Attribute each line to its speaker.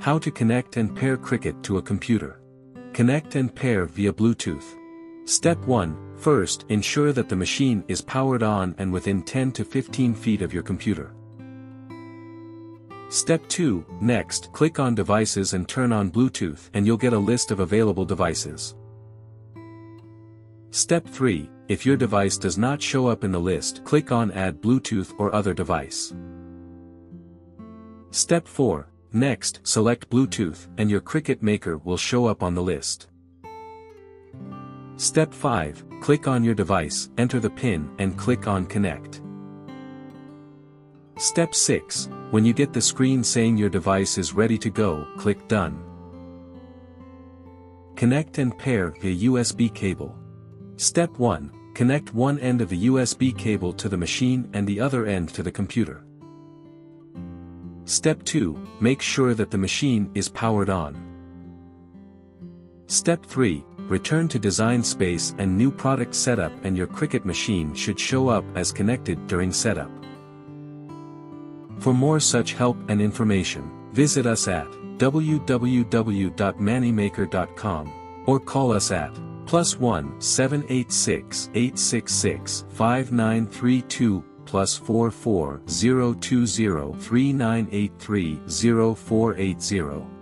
Speaker 1: How to connect and pair Cricut to a computer. Connect and pair via Bluetooth. Step 1. First, ensure that the machine is powered on and within 10 to 15 feet of your computer. Step 2. Next, click on Devices and turn on Bluetooth and you'll get a list of available devices. Step 3. If your device does not show up in the list, click on Add Bluetooth or other device. Step 4. Next, select Bluetooth and your Cricut Maker will show up on the list. Step 5, click on your device, enter the PIN and click on Connect. Step 6, when you get the screen saying your device is ready to go, click Done. Connect and pair via USB cable. Step 1, connect one end of the USB cable to the machine and the other end to the computer. Step 2, make sure that the machine is powered on. Step 3, return to design space and new product setup and your Cricut machine should show up as connected during setup. For more such help and information, visit us at www.mannymaker.com or call us at plus 1 786 866 5932 plus 44 020 3983 0480.